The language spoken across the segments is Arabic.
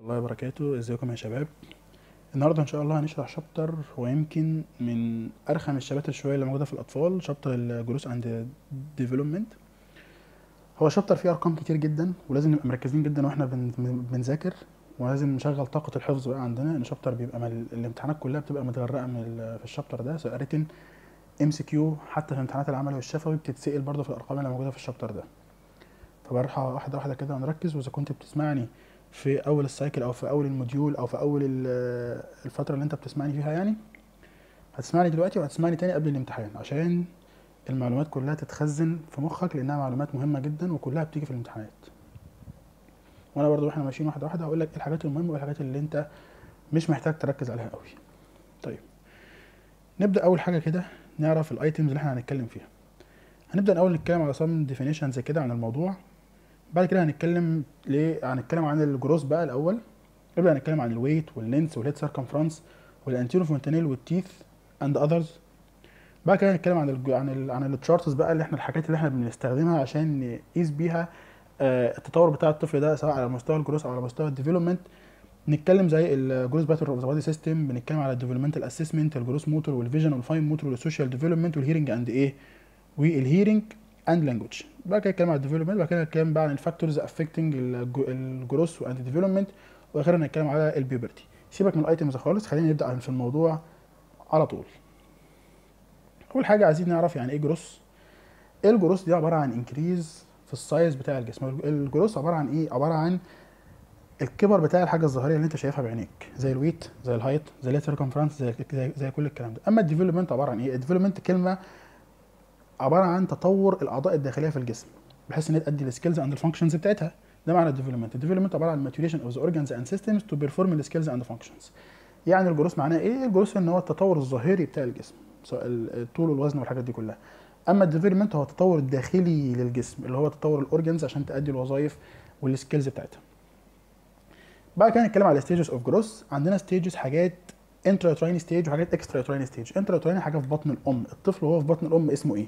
الله وبركاته. إزيكم يا شباب؟ النهارده إن شاء الله هنشرح chapter هو يمكن من أرخم الشباتر شوية اللي موجودة في الأطفال chapter ال growth and development هو chapter فيه أرقام كتير جدا ولازم نبقى مركزين جدا وإحنا بن- بن- بنذاكر ولازم نشغل طاقة الحفظ بقى عندنا إن ال chapter بيبقى مل... الامتحانات كلها بتبقى متغرقة من. في ال chapter ده. سواء written MCQ حتى في امتحانات العمل والشفوي بتتسأل برضه في الأرقام اللي موجودة في ال chapter ده. فبروح واحدة واحدة كده ونركز وإذا كنت بتسمعني في أول ال cycle أو في أول ال module أو في أول ال- الفترة اللي أنت بتسمعني فيها يعني هتسمعني دلوقتي وهتسمعني تاني قبل الامتحان عشان المعلومات كلها تتخزن في مخك لأنها معلومات مهمة جدا وكلها بتيجي في الامتحانات. وأنا برضو وإحنا ماشيين واحدة واحدة هقول لك إيه الحاجات المهمة والحاجات اللي أنت مش محتاج تركز عليها قوي. طيب نبدأ أول حاجة كده نعرف ال items اللي إحنا هنتكلم فيها. هنبدأ الأول نتكلم على some definitions كده عن الموضوع. بعد كده هنتكلم ليه؟ هنتكلم عن الجروس بقى الأول. نبدا نتكلم عن الويت واللينس والهيد سيركمفرنس والانتيرو فونتانيل والتيث اند اذرز بعد كده هنتكلم عن ال عن ال عن ال charts بقى اللي إحنا الحاجات اللي إحنا بنستخدمها عشان نقيس بيها آه، التطور بتاع الطفل ده سواء على مستوى الجروس أو على مستوى ال development نتكلم زي ال growth pattern of the body system بنتكلم على الديفلوبمنتال اسسمنت الجروس موتور والفيجن والفاين موتور والسوشيال ديفلوبمنت والهيرنج اند إيه وال hearing and language بعد كده نتكلم على ال development بعد كده نتكلم بقى عن ال factors affecting ال growth و and development وأخيرا نتكلم على ال puberty سيبك من ال items خالص خلينا نبدأ في الموضوع على طول. أول حاجة عايزين نعرف يعني إيه جروس الجروس دي عبارة عن increase في ال size بتاع الجسم. الجروس عبارة عن إيه؟ عبارة عن الكبر بتاع الحاجة الظاهريه اللي أنت شايفها بعينيك زي ال weight زي ال height زي ال circumference زي, زي زي كل الكلام ده. أما ال development عبارة عن إيه؟ ال development كلمة عبارة عن تطور الأعضاء الداخلية في الجسم بحيث إن هي تؤدي ال skills and ال functions بتاعتها. ده معنى ال development ال development عبارة عن maturation of the organs and systems to perform ال skills and functions يعني الجروس معناه إيه؟ الجروس إن هو التطور الظاهري بتاع الجسم سواء الطول والوزن والحاجات دي كلها. أما ال development هو التطور الداخلي للجسم اللي هو تطور ال organs عشان تؤدي الوظائف وال skills بتاعتها. بعد كده نتكلم على stages of growth عندنا stages حاجات intra stage وحاجات extra stage intra حاجة في بطن الأم. الطفل وهو في بطن الأم اسمه إيه؟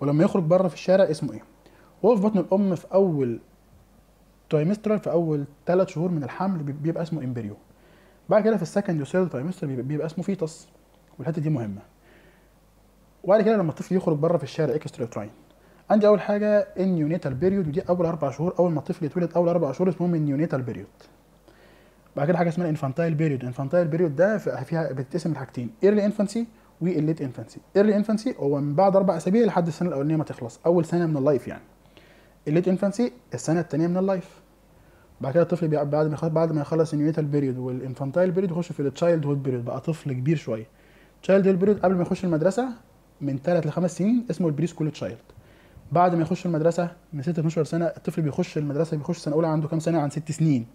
ولما يخرج بره في الشارع اسمه إيه؟ وهو في بطن الأم في أول trimester في أول ثلاث شهور من الحمل بي- بيبقى اسمه embryo. بعد كده في ال second و third trimester بيبقى, اسمه fetus والحتة دي مهمة. وبعد كده لما الطفل يخرج بره في الشارع extrauterine عندي أول حاجة ال neonatal period ودي أول أربع شهور أول ما الطفل يتولد أول أربع شهور اسمهم ال neonatal period بعد كده حاجة اسمها infantile period infantile period ده في- فيها بتتقسم لحاجتين early infancy وال late infancy. early infancy هو من بعد أربع أسابيع لحد السنة الأولانية ما تخلص. أول سنة من ال life يعني. ال late infancy السنة الثانية من ال life. بعد كده الطفل بعد ما بعد ما يخلص ال neonatal period وال infantile period يخش في ال childhood period بقى طفل كبير شوية. childhood period قبل ما يخش المدرسة من 3 ل 5 سنين اسمه ال preschool child بعد ما يخش المدرسة من 6 ل 12 سنة الطفل بيخش المدرسة بيخش سنة أولى عنده كام سنة؟ عن 6 سنين.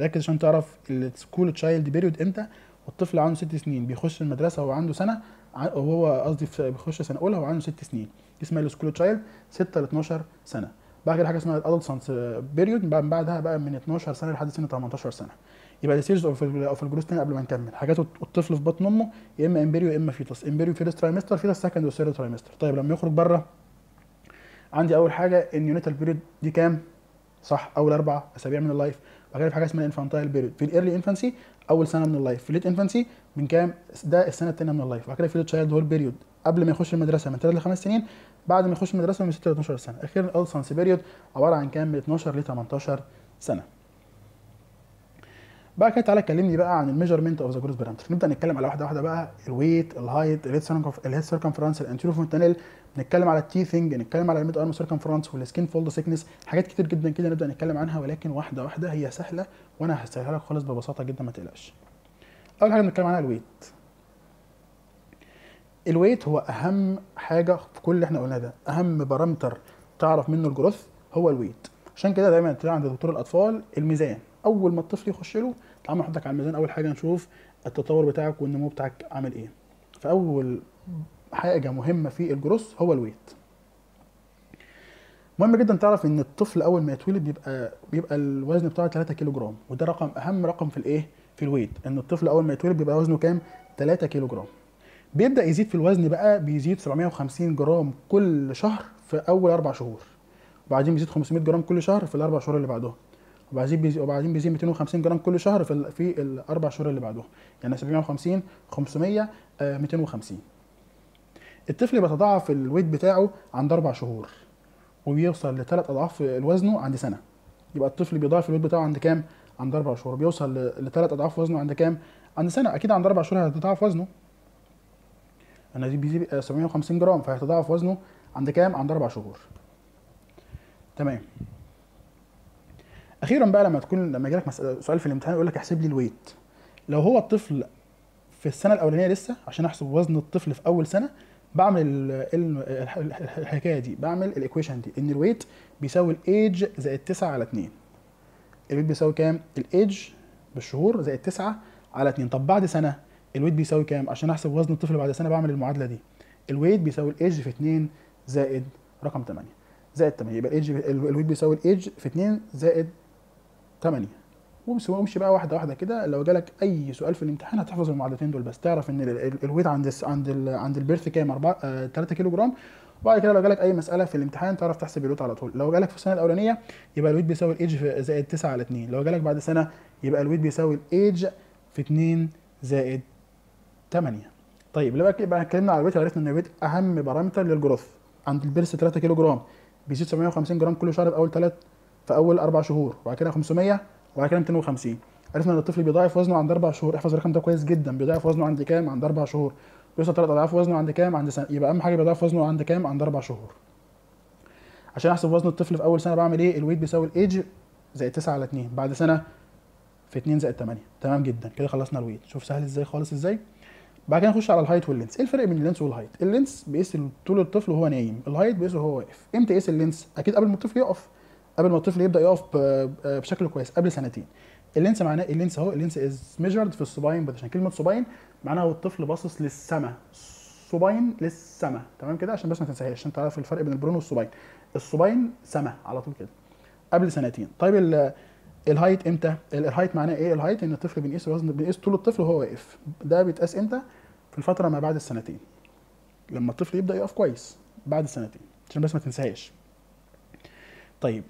ركز عشان تعرف ال school child period إمتى. والطفل عنده ست سنين. بيخش المدرسة وهو عنده سنة وهو قصدي بيخش سنة أولى وهو عنده ست سنين. دي اسمها ال school child 6 ل 12 سنة. بعد كده حاجة اسمها ال adolescence period بعد بعدها بقى من 12 سنة لحد سن 18 سنة. يبقى ال stages of of ال growth تاني قبل ما نكمل. حاجات الطفل في بطن أمه يا إما embryo يا إما fetus embryo first trimester fetus second و third trimester طيب لما يخرج بره عندي أول حاجة ال neonatal period دي كام؟ صح أول أربع أسابيع من ال life. بعد كده في حاجة اسمها infantile period في ال early infancy أول سنة من ال life. في ال late infancy من كام؟ ده السنة الثانية من ال life. بعد كده في ال childhood period قبل ما يخش المدرسة من 3 ل 5 سنين بعد ما يخش المدرسة من 6 ل 12 سنة. أخيرا ال adolescence period عبارة عن كام؟ من 12 ل 18 سنة. بعد كده تعالى كلمني بقى عن ال measurement of the growth parameter نبدأ نتكلم على واحدة واحدة بقى. الويت الهايت الهيد سيركمفرنس الانتيرو فونتانيل نتكلم على ال teething نتكلم على ال mid arm circumference وال skin fold thickness حاجات كتير جدا كده نبدأ نتكلم عنها ولكن واحدة واحدة هي سهلة وأنا هسهلها لك خالص ببساطة جدا ما تقلقش. أول حاجة بنتكلم عنها ال weight ال weight هو أهم حاجة في كل اللي إحنا قلناه ده. أهم parameter تعرف منه ال growth هو ال weight عشان كده دايما تلاقي عند دكتور الأطفال الميزان. أول ما الطفل يخش له تعال نحطك على الميزان. أول حاجة نشوف التطور بتاعك والنمو بتاعك عامل إيه. فأول حاجة مهمة في ال growth هو ال weight مهم جدا تعرف إن الطفل أول ما يتولد بيبقى بيبقى الوزن بتاعه 3 كيلو جرام وده رقم أهم رقم في الإيه؟ في ال weight إن الطفل أول ما يتولد بيبقى وزنه كام؟ 3 كيلو جرام بيبدأ يزيد في الوزن بقى بيزيد 750 جرام كل شهر في أول أربع شهور. وبعدين بيزيد 500 جرام كل شهر في الأربع شهور اللي بعدهم. وبعدين بيزيد وبعدين بيزيد 250 جرام كل شهر في في الأربع شهور اللي بعدهم. يعني 750 500 آه، 250 الطفل بيتضاعف ال weight بتاعه عند أربع شهور وبيوصل لثلاث أضعاف وزنه عند سنة. يبقى الطفل بيضاعف ال weight بتاعه عند كام؟ عند أربع شهور بيوصل لثلاث أضعاف وزنه عند كام؟ عند سنة أكيد عند أربع شهور هيتضاعف وزنه. أنا دي بيزيد آه، 750 جرام فهيتضاعف وزنه عند كام؟ عند أربع شهور. تمام. أخيرا بقى لما تكون لما يجيلك مسألة سؤال في الامتحان يقول لك احسب لي ال weight لو هو الطفل في السنة الأولانية لسه عشان أحسب وزن الطفل في أول سنة بعمل ال- ال- الح- الح- الحكاية دي بعمل ال equation دي إن ال weight بيساوي ال age زائد 9 على 2 ال weight بيساوي كام؟ ال age بالشهور زائد 9 على 2 طب بعد سنة ال weight بيساوي كام؟ عشان أحسب وزن الطفل بعد سنة بعمل المعادلة دي. ال weight بيساوي ال age في 2 زائد رقم 8 زائد 8 يبقى الايج ال- الويت بيساوي الايج في 2 زائد 8 وامشي بقى واحدة واحدة كده. لو جالك أي سؤال في الامتحان هتحفظ المعادلتين دول بس. تعرف إن ال- ال- ال weight عند عند عند ال birth كام؟ 4 3 كيلو جرام وبعد كده لو جالك أي مسألة في الامتحان تعرف تحسب ال weight على طول. لو جالك في السنة الأولانية يبقى ال weight بيساوي ال age زائد 9 على 2 لو جالك بعد سنة يبقى ال weight بيساوي ال age في 2 زائد 8 طيب لو بقى اتكلمنا على الويت عرفنا إن الويت أهم بارامتر للجروث. عند البيرث 3 كيلو جرام بيزيد 750 جرام كل شهر في أول ثلاث في أول أربع شهور وبعد كده 500 وبعد كده 250 عرفنا إن الطفل بيضاعف وزنه عند أربع شهور. احفظ الرقم ده كويس جدا. بيضاعف وزنه عند كام؟ عند أربع شهور. بيوصل ثلاث أضعاف وزنه عند كام؟ عند سنه يبقى أهم حاجة بيضاعف وزنه عند كام؟ عند أربع شهور. عشان أحسب وزن الطفل في أول سنة بعمل إيه؟ ال weight بيساوي ال age زائد 9 على 2 بعد سنة في 2 زائد 8 تمام جدا. كده خلصنا ال weight شوف سهل إزاي؟ خالص إزاي؟ بعد كده نخش على الهايت واللينس إيه الفرق بين اللينس والهايت اللينس بيقيس طول الطفل وهو نايم. ال height بيقيسه وهو واقف. إمتى يقيس ال length أكيد قبل ما الطفل يقف. قبل ما الطفل يبدأ يقف ب- بشكل كويس. قبل سنتين. ال length معناه ال length أهو. ال length is measured في ال supine position كلمة supine معناها هو الطفل باصص للسماء supine للسماء تمام كده؟ عشان بس ما تنساهاش عشان تعرف الفرق بين ال prone وال supine. ال supine سما على طول كده. قبل سنتين. طيب ال- ال height إمتى؟ ال- ال height معناه إيه؟ ال height ان الطفل بنقيس وزن بنقيس طول الطفل وهو واقف. ده بيتقاس إمتى؟ في الفترة ما بعد السنتين. لما الطفل يبدأ يقف كويس. بعد السنتين. عشان بس ما تنساهاش. طيب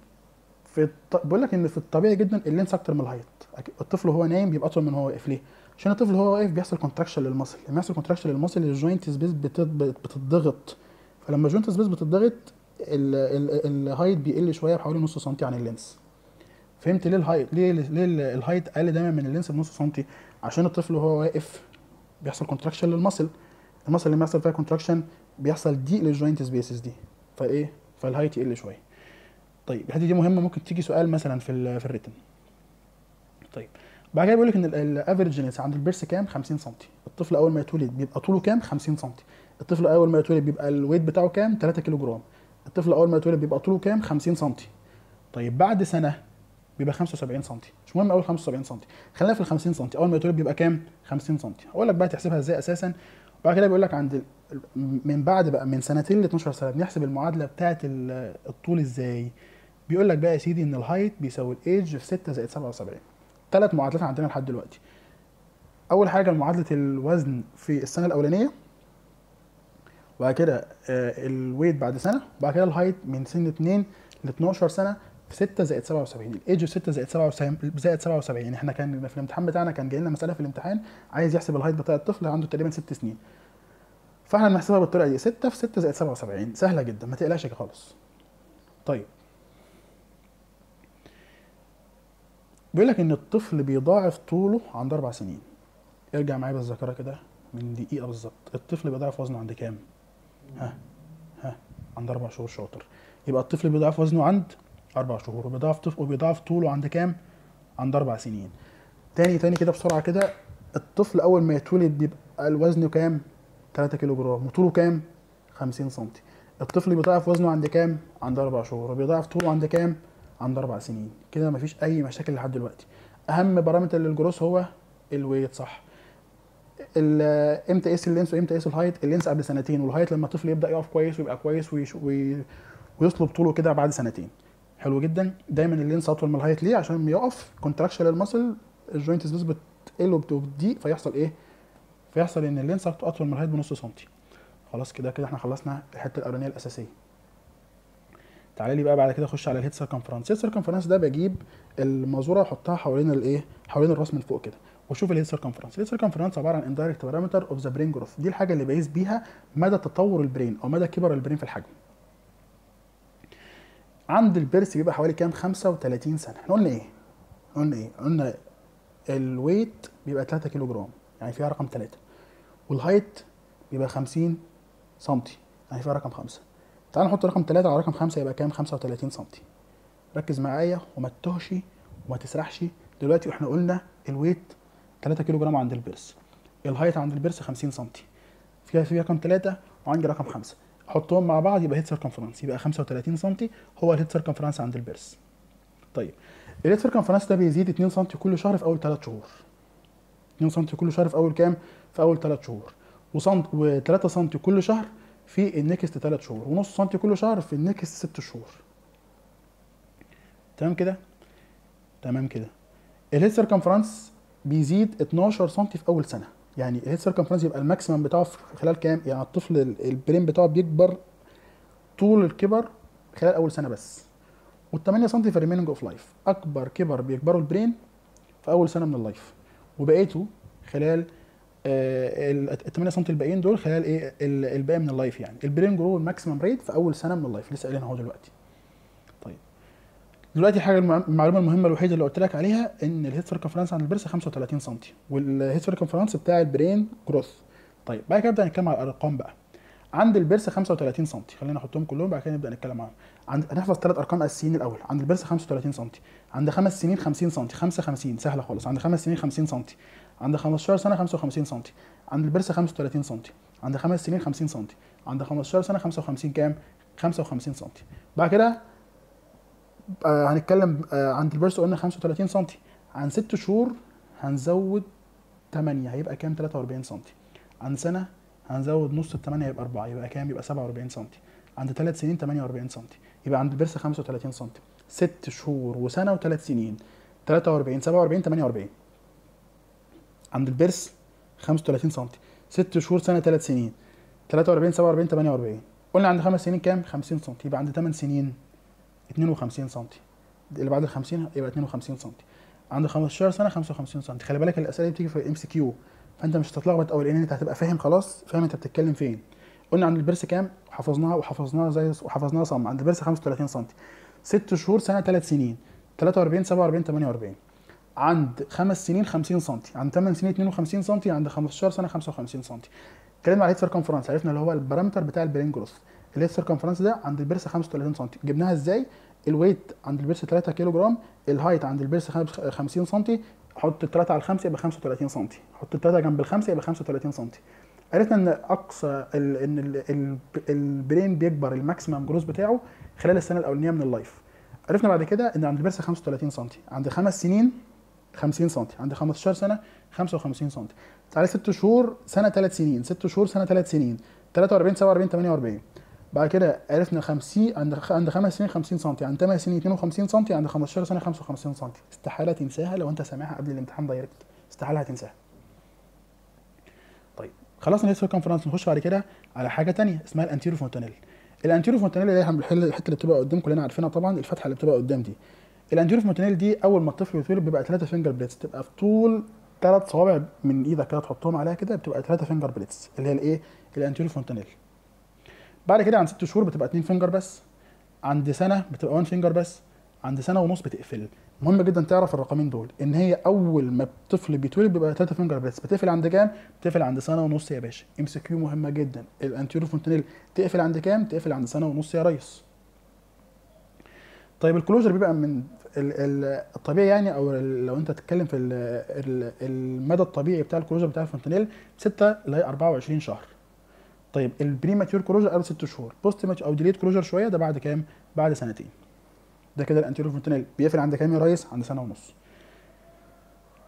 في الط... بقول لك إن في الطبيعي جدا ال length أكتر من ال height الطفل وهو نايم بيبقى أطول من هو واقف. ليه؟ عشان الطفل وهو واقف بيحصل contraction لل muscle لما يحصل contraction لل muscle ال joint space بتت... بتتضغط فلما ال joint space. ال... ال height بيقل شوية بحوالي نص سنتي عن ال length. فهمت ليه ال height ليه ليه ال- ال height أقل دايما من ال length بنص سنتي؟ عشان الطفل وهو واقف بيحصل contraction لل muscle ال muscle اللي بيحصل فيها contraction بيحصل ضيق لل joint spaces دي. فايه؟ فال height يقل شوية. طيب الحتة دي مهمة. ممكن تيجي سؤال مثلا في في ال written طيب. بعد كده بيقول لك ان ال average عند ال birth كام؟ 50 سم الطفل أول ما يتولد بيبقى طوله كام؟ 50 سم الطفل أول ما يتولد بيبقى ال weight بتاعه كام؟ 3 كيلو جرام الطفل أول ما يتولد بيبقى طوله كام؟ 50 سم طيب بعد سنة بيبقى 75 سم مش مهم أول 75 سم خلينا في ال 50 سم أول ما يتولد بيبقى كام؟ 50 سم هقول لك بقى تحسبها إزاي أساسا. وبعد كده بيقول لك عند من بعد بقى من سنتين ل 12 سنة بنحسب المعادلة بتاعه ال- الطول إزاي. بيقول لك بقى يا سيدي إن ال height بيساوي ال age في 6 زائد 77 ثلاث معادلات عندنا لحد دلوقتي. أول حاجة معادلة الوزن في السنة الأولانية وبعد كده آه، ال weight بعد سنة وبعد كده ال height من سن 2 ل 12 سنة في 6 زائد 77 الايدج في 6 زائد 77 زائد 77 إحنا كان في الامتحان بتاعنا كان جاي لنا مسألة في الامتحان عايز يحسب ال height بتاع الطفل عنده تقريبا 6 سنين. فإحنا بنحسبها بالطريقة دي 6 في 6 زائد 77 سهلة جدا ما تقلقش خالص. طيب بيقول لك إن الطفل بيضاعف طوله عند أربع سنين. ارجع معايا بالذاكرة كده من دقيقة بالظبط. الطفل بيضاعف وزنه عند كام؟ ها ها عند أربع شهور شاطر. يبقى الطفل بيضاعف وزنه عند أربع شهور وبيضاعف وبيضاعف طوله عند كام؟ عند أربع سنين. تاني تاني كده بسرعة كده الطفل أول ما يتولد بيبقى الوزن كام؟ 3 كيلو جرام وطوله كام؟ 50 سم الطفل بيضاعف وزنه عند كام؟ عند أربع شهور. وبيضاعف طوله عند كام؟ عند أربع سنين. كده مفيش أي مشاكل لحد دلوقتي. أهم parameter لل growth هو ال weight صح. إمتى قيس اللينس وإمتى قيس الهايت؟ اللينس قبل سنتين والهايت لما الطفل يبدأ يقف كويس ويبقى كويس ويش وي طوله كده بعد سنتين. حلو جدا. دايما ال length أطول من ال height. ليه؟ عشان يقف contraction لل muscle ال joint space بتقل وبتضيق فيحصل إيه؟ فيحصل إن ال length أطول من ال height بنص سنتي. خلاص كده كده إحنا خلصنا الحتة الأولانية الأساسية. تعالى لي بقى بعد كده اخش على ال head circumference ال head circumference ده بجيب المازوره واحطها حوالين الايه حوالين الراس من فوق كده. واشوف ال head circumference ال head circumference عباره عن indirect parameter of the brain growth دي الحاجة اللي بقيس بيها مدى تطور ال brain أو مدى كبر ال brain في الحجم. عند ال birth بيبقى حوالي كام؟ 35 سنتي. إحنا قلنا إيه؟ قلنا إيه؟ قلنا ال weight بيبقى 3 كيلو جرام يعني فيها رقم 3 وال height بيبقى 50 سنتي يعني فيها رقم 5 تعال نحط رقم 3 على رقم 5 يبقى كام؟ 35 سنتي. ركز معايا وما تتوهش وما تسرحش. دلوقتي وإحنا قلنا الويت 3 كيلو جرام عند البرس. الهايت عند البرس 50 سنتي. فيها في رقم 3 وعندي رقم 5 احطهم مع بعض يبقى head circumference يبقى 35 سنتي هو ال head circumference عند ال birth. طيب ال head circumference ده بيزيد 2 سنتي كل شهر في أول 3 شهور. 2 سنتي كل شهر في أول كام؟ في أول 3 شهور. وسنت و3 سنتي كل شهر في ال next 3 شهور ونص سنتي كل شهر في ال next 6 شهور. تمام كده؟ تمام كده. ال head circumference بيزيد 12 سنتي في أول سنة. يعني ال head circumference يبقى ال maximum بتاعه في خلال كام؟ يعني الطفل ال- ال brain بتاعه بيكبر طول الكبر خلال أول سنة بس. وال8 سم في ال remaining of life أكبر كبر بيكبره ال brain في أول سنة من ال life وبقيته خلال ال 8 سم الباقيين دول خلال إيه ال- الباقي من ال life يعني. ال brain grow ال maximum rate في أول سنة من ال life لسه قايلينها أهو دلوقتي. طيب. دلوقتي الحاجة المع- المعلومة المهمة الوحيدة اللي قلت لك عليها إن الهيد سيركمفرنس عند البرس 35 سم والهيد سيركمفرنس بتاع البرين جروث طيب بعد كده نبدأ نتكلم على الأرقام بقى. عند البرس 35 سم خلينا نحطهم كلهم بعد كده نبدأ نتكلم عنهم عند هنحفظ ثلاث أرقام اساسيين الأول. عند البرس 35 سم عند خمس سنين 50 سم 55 سهلة خالص. عند خمس سنين 50 سم عند 15 سنة 55 سم عند البرس 35 سم عند خمس سنين 50 سم عند 15 سنة 55 كام؟ 55 سم بعد كده آه هنتكلم آه عند البرس قلنا 35 سم عن ست شهور هنزود 8 هيبقى كام؟ 43 سم عن سنة هنزود نص ال 8 يبقى 4 يبقى كام؟ يبقى 47 سم عند 3 سنين 48 سم يبقى عند البرس 35 سم ست شهور وسنة وثلاث سنين. 43 47 48 عند البرس 35 سم ست شهور سنة ثلاث سنين. 43 47 48 قلنا عند خمس سنين كام؟ 50 سم يبقى عند 8 سنين 52 سم اللي بعد ال 50 يبقى 52 سم عند 15 سنة 55 سم خلي بالك الأسئلة دي بتيجي في ال MCQ فأنت مش هتتلخبط قوي لأن أنت هتبقى فاهم خلاص فاهم أنت بتتكلم فين. قلنا عند ال birth كام؟ وحفظناها وحفظناها زي وحفظناها صم. عند ال birth 35 سم ست شهور سنة ثلاث سنين. 43 47 48 عند خمس سنين 50 سم عند 8 سنين 52 سم عند 15 سنة 55 سم اتكلمنا على ال head circumference عرفنا اللي هو ال parameter بتاع ال brain growth. ال head circumference ده عند ال birth 35 سم جبناها إزاي؟ ال weight عند ال birth 3 كيلو جرام ال height عند ال birth 50 سم حط الثلاثة على الخمسة يبقى 35 سم حط الثلاثة جنب الخمسة يبقى 35 سم عرفنا إن أقصى إن ال ال ال brain بيكبر ال maximum growth بتاعه خلال السنة الأولانية من ال life. عرفنا بعد كده إن عند ال birth 35 سم عند خمس سنين 50 سم عند 15 سنة 55 سم تعالى ست شهور سنة ثلاث سنين. ست شهور سنة ثلاث سنين. 43 47 48 بعد كده عرفنا 50 عند عند خمس سنين 50 سم عند 8 سنين 52 سم عند 15 سنة 55 سم استحالة تنساها لو انت سامعها قبل الامتحان direct استحالة هتنساها. طيب خلصنا ال head circumference نخش بعد كده على حاجة تانية اسمها ال anterior fontanelle ال anterior fontanelle اللي هي الحتة اللي بتبقى قدام كلنا عارفينها طبعا الفتحة اللي بتبقى قدام دي. ال anterior fontanelle دي أول ما الطفل يتولد بيبقى ثلاثة finger breadths تبقى في طول ثلاث صوابع من إيدك كده تحطهم عليها كده بتبقى ثلاثة finger breadths اللي هي الإيه؟ ال anterior fontanelle بعد كده عند ست شهور بتبقى اتنين finger بس. عند سنة بتبقى 1 finger بس. عند سنة ونص بتقفل. مهم جدا تعرف الرقمين دول إن هي أول ما الطفل بيتولد بيبقى 3 finger بس بتقفل عند كام؟ بتقفل عند سنة ونص يا باشا. MCQ مهمه جدا. ال anterior fontanelle تقفل عند كام؟ تقفل عند سنة ونص يا ريس. طيب ال closure بيبقى من ال- ال- الطبيعي يعني أو لو أنت تتكلم في ال- ال- المدى الطبيعي بتاع ال closure بتاع ال fontanelle 6 ل 24 شهر. طيب ال premature closure قبل 6 شهور post أو delayed closure شوية ده بعد كام؟ بعد سنتين. ده كده ال anterior fontanelle بيقفل عند كام يا ريس؟ عند سنة ونص.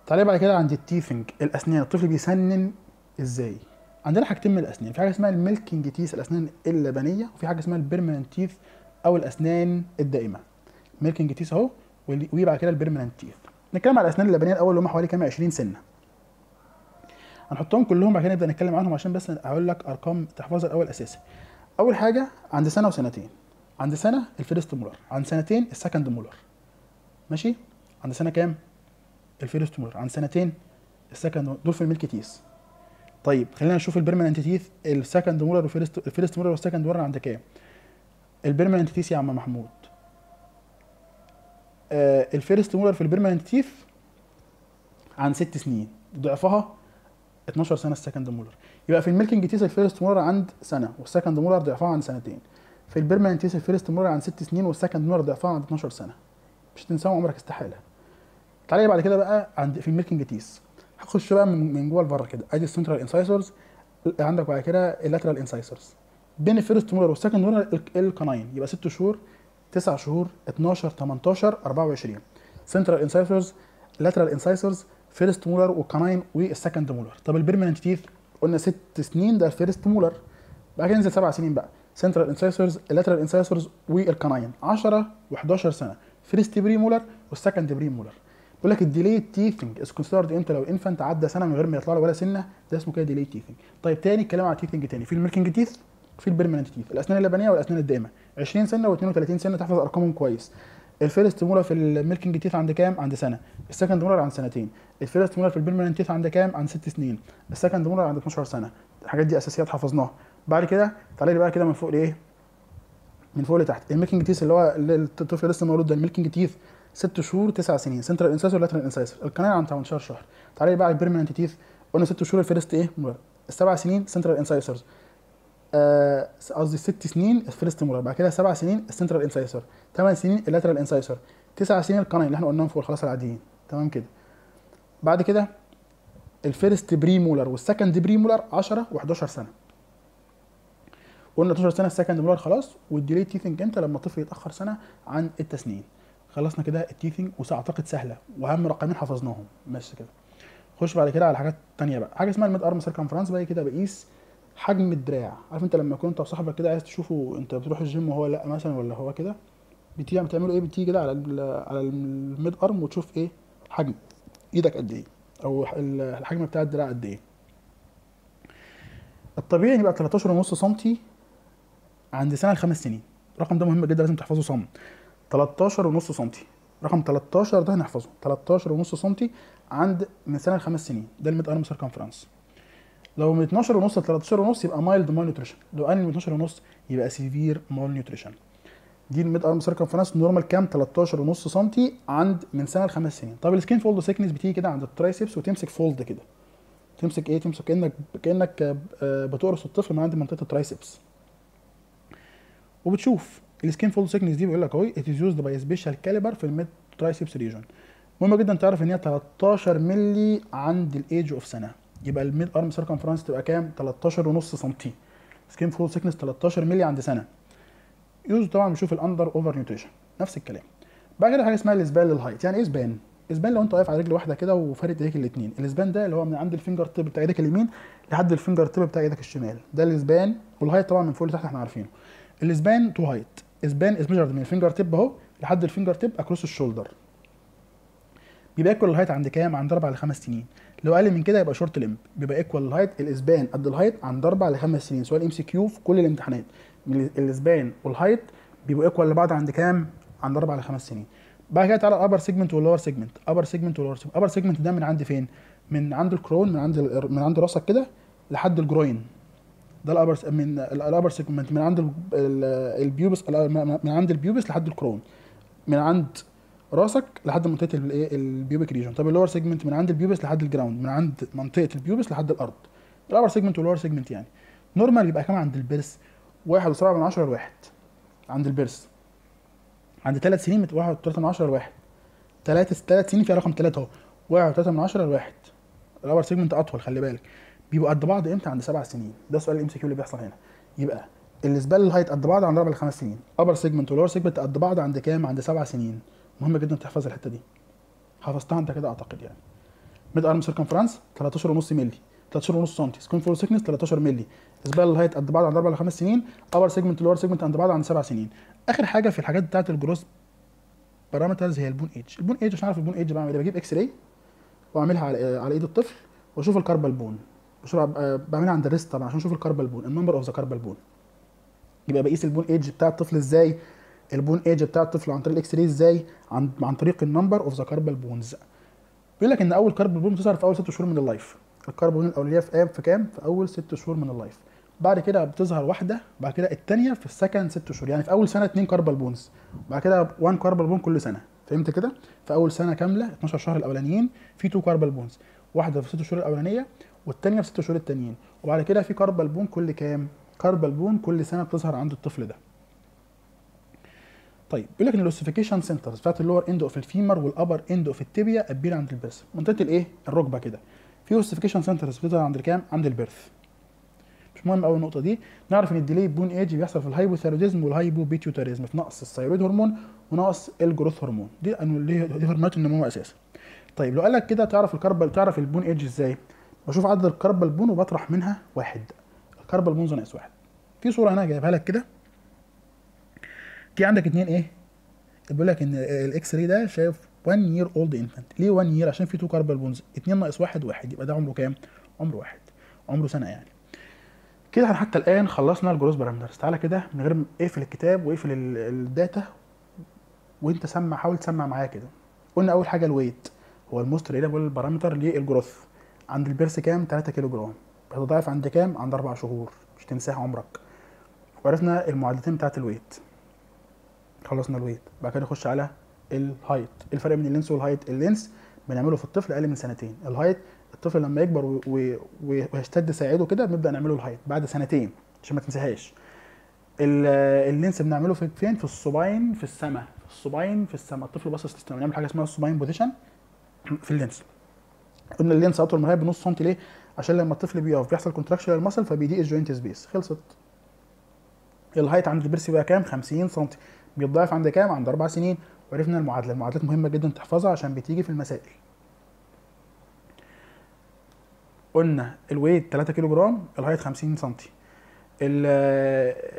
تعالى بعد كده عند ال teething الأسنان الطفل بيسنن إزاي؟ عندنا حاجتين من الأسنان في حاجة اسمها ال milking teeth الأسنان اللبنية وفي حاجة اسمها ال permanent teeth أو الأسنان الدائمة. milking teeth اهو واللي- ويبقى كده ال permanent teeth نتكلم على الأسنان اللبنيه الأول اللي هم حوالي كام؟ 20 سنة. هنحطهم كلهم بعد كده نبدأ نتكلم عنهم عشان بس هقول لك أرقام تحفظها الأول أساسي. أول حاجة عند سنة وسنتين. عند سنة ال first molar. عند سنتين ال second molar. ماشي؟ عند سنة كام؟ ال first molar. عند سنتين ال second دول في ال milk teeth طيب خلينا نشوف البيرمننت تيث السكند مولر والفيرست الفيرست مولر والسكند مولر عند كام؟ ال permanent teeth يا عم محمود. ال first molar في ال permanent teeth عن ست سنين. ضعفها 12 سنة ال second molar يبقى في ال milking teeth ال first molar عند سنة وال second molar ضعفها عند سنتين. في ال permanent teeth ال first molar عند ست سنين وال second molar ضعفها عند 12 سنة. مش تنساهم عمرك استحالة. تعالى بعد كده بقى عند في ال milking teeth هخش بقى من من جوه لبره كده. ادي ال central incisors عندك بعد كده ال lateral incisors بين ال first molar وال second molar ال canine يبقى 6 شهور 9 شهور 12 18 24 central incisors lateral incisors first molar وال canine وال second molar طب ال permanent teeth قلنا 6 سنين ده ال first molar بعد كده ننزل 7 سنين بقى. central incisors ال lateral incisors وال canine 10 و11 سنة. first premolar وال second premolar بيقول لك ال delayed teething is considered إمتى لو infant عدى سنة من غير ما يطلع له ولا سنة ده اسمه كده delayed teething طيب تاني الكلام على ال teething تاني. في ال milking teeth في ال permanent teeth الأسنان اللبنيه والأسنان الدائمة. 20 سنة و32 سنة تحفظ أرقامهم كويس. ال first molar في ال milking teeth عند كام؟ عند سنة. ال second molar عند سنتين. ال first molar في ال permanent teeth عند كام؟ عند ست سنين. ال second molar عند 12 سنة. الحاجات دي أساسيات حفظناها. بعد كده تعالى لي بقى كده من فوق لإيه؟ من فوق لتحت. ال milking teeth اللي هو الطفل لسه مولود ده ال milking teeth ست شهور تسع سنين. central incisor lateral incisor ال canine عن 18 شهر. تعالى بقى على ال permanent teeth قلنا ست شهور ال first إيه؟ molar السبع سنين central incisors قصدي ست سنين ال first molar بعد كده سبع سنين ال central incisor ثمان سنين ال lateral incisor تسع سنين ال canine اللي إحنا قلناهم فوق خلاص العاديين. تمام كده. بعد كده ال first premolar وال second premolar 10 و11 سنة. قلنا 12 سنة ال second molar خلاص وال delayed teething إمتى؟ لما الطفل يتأخر سنة عن التسنين. خلصنا كده ال teething واعتقد سهلة وأهم رقمين حفظناهم. ماشي كده. خش بعد كده على حاجات تانية بقى. حاجة اسمها ال mid arm circumference بقى كده بقيس حجم الدراع. عارف انت لما يكون انت وصاحبك كده عايز تشوفه انت بتروح الجيم وهو لأ مثلا ولا هو كده بتيجي بتعملوا إيه؟ بتيجي كده على على ال mid arm وتشوف إيه حجم إيدك قد إيه أو الحجم بتاع الدراع قد إيه. الطبيعي يبقى 13 ونص سم عند سنة لخمس سنين. الرقم ده مهم جدا لازم تحفظه صم 13 ونص سم. رقم 13 ده هنحفظه. 13 ونص سم عند من سنة لخمس سنين. ده ال mid arm circumference لو من 12 ونص ل 13 ونص يبقى mild malnutrition لو أقل من 12 ونص يبقى severe malnutrition دي ال mid arm circumference normal كام؟ 13 ونص سم عند من سنة لخمس سنين. طب ال skin fold thickness بتيجي كده عند ال triceps وتمسك fold كده. تمسك إيه؟ تمسك كانك كأنك بتقرص الطفل من عند منطقة ال triceps. وبتشوف ال skin fold thickness دي بيقول لك أهو it is used by special caliper في ال mid triceps region مهم جدا تعرف إن هي 13 مللي عند ال age of سنة. يبقى ال mid arm circumference تبقى كام؟ 13 ونص سم skin fold thickness 13 مللي عند سنة. use طبعا بنشوف ال under over nutrition نفس الكلام. بعد كده حاجة اسمها ال span لل height يعني إيه span span لو انت واقف على رجل واحدة كده وفارد ايديك الاثنين ال span ده اللي هو من عند ال finger tip بتاع إيدك اليمين لحد ال finger tip بتاع إيدك الشمال. ده ال span وال height طبعا من فوق لتحت إحنا عارفينه. ال span to height span is measured من ال finger tip اهو لحد ال finger tip across ال shoulder بيبقى equal ال height عند كام؟ عند 4 ل 5 سنين. لو أقل من كده يبقى short limb بيبقى equal ال height ال span قد ال height عند 4 ل 5 سنين سؤال MCQ في كل الامتحانات. ال span وال height بيبقوا equal لبعض عند كام؟ عند 4 ل 5 سنين. بعد كده تعالى ال upper segment وال lower segment upper segment وال lower segment upper segment ده من عند فين؟ من عند ال crown من عند من عند راسك كده لحد الجروين ده الابر من الابر سيجمنت من عند ال pubis من عند البيوبس لحد الكرون من عند راسك لحد منطقة الايه البيوبيك ريجن طب اللور سيجمنت من عند البيوبس لحد الجراوند من عند منطقة البيوبس لحد الأرض. ال upper segment وال lower segment يعني. normal يبقى كام عند ال birth 1.7 من 10 لواحد. عند ال birth. عند ثلاث سنين 1.3 من 10 لواحد. ثلاث ثلاث سنين فيها رقم ثلاثة اهو. 1.3 من 10 لواحد. ال upper segment أطول خلي بالك. بيبقوا قد بعض إمتى؟ عند سبع سنين. ده سؤال ال MCQ اللي بيحصل هنا. يبقى ال span ال height قد بعض عند أربع لخمس سنين. upper segment و lower segment قد بعض عند كام؟ عند سبع سنين. مهم جدا تحفظ الحتة دي. حفظتها انت كده أعتقد يعني. mid arm circumference 13 ونص مللي. 13 ونص سم skin fold thickness 13 مللي. span ال height قد بعض عند أربع لخمس سنين. upper segment lower segment عند بعض عند سبع سنين. آخر حاجة في الحاجات بتاعت ال growth parameters هي ال bone age ال bone age عشان اعرف ال bone age بعمل إيه. بجيب X-ray وأعملها على على إيد الطفل وأشوف الكاربال بون بشوف بعملها عند الريست طبعا عشان أشوف الكاربال بون النمبر اوف ذا كاربال بون يبقى بقيس البون ايج بتاع الطفل إزاي؟ البون ايج بتاع الطفل عن طريق الاكس راي إزاي؟ عن عن طريق النمبر اوف ذا كاربال بونز بيقول لك إن أول carpal bone بتظهر في أول ست شهور من ال life ال carpal bone الأولية في كام في كام؟ في أول ست شهور من ال life بعد كده بتظهر واحدة بعد كده الثانية في ال second ست شهور. يعني في أول سنة اتنين carpal bones بعد كده 1 carpal bone كل سنة. فهمت كده؟ في أول سنة كاملة 12 شهر الأولانيين في 2 carpal bones واحدة في الست شهور الأولانية والثانيه في ست شهور التانيين. وبعد كده في carpal bone كل كام؟ carpal bone كل سنة بتظهر عند الطفل ده. طيب بيقول لك إن الاوسيفيكيشن سنترز بتاعت اللور اند اوف الفيمر والابر اند اوف التibia ابير عند البرث منطقة الايه الركبة كده. في ossification centers بتظهر عند الكام؟ عند ال birth مش مهم قوي النقطة دي. نعرف إن ال delayed bone age بيحصل في ال hypothyroidism وال hypopituitarism في نقص ال thyroid hormone ونقص ال growth hormone. دي دي دي هرمونات النمو أساسا طيب لو قال لك كده تعرف ال carpal تعرف ال bone age إزاي؟ بشوف عدد ال carpal bone وبطرح منها واحد. ال carpal bone ناقص واحد. في صورة هنا جايبها لك كده. في عندك اتنين إيه؟ بيقول لك إن ال X-ray ده شايف 1 year old infant ليه 1 year عشان في two carpal bones 2 ناقص 1 1 يبقى ده عمره كام؟ عمره واحد. عمره سنة يعني. كده إحنا حتى الآن خلصنا ال growth parameters تعالى كده من غير اقفل الكتاب واقفل ال- ال data وانت سمع حاول تسمع معايا كده. قلنا أول حاجة ال weight هو ال most reliable parameter لل growth عند ال birth كام؟ 3 كيلو جرام بتضاعف عند كام؟ عند أربع شهور. مش تنساها عمرك. وعرفنا المعادلتين بتاعت ال weight خلصنا ال weight. بعد كده نخش على الهايت. الفرق بين اللينس والهايت؟ اللينس بنعمله في الطفل أقل من سنتين. ال height الطفل لما يكبر و- و- ويشتد ساعده كده بنبدأ نعمله ال height بعد سنتين عشان ما تنساهاش. ال- ال length بنعمله في فين؟ في ال supine في السماء ال supine في السماء الطفل باصص للسماء بنعمل حاجة اسمها ال supine position في ال length. قلنا ال length أطول من ال height بنص سنتي ليه؟ عشان لما الطفل بيقف بيحصل contraction لل muscle فبيضيق ال joint space خلصت. ال height عند ال birth بقى كام؟ 50 سم بيتضاعف عند كام؟ عند أربع سنين. وعرفنا المعادلة المعادلات مهمة جدا تحفظها عشان بتيجي في المسائل. قلنا ال weight 3 كيلو جرام ال height 50 سم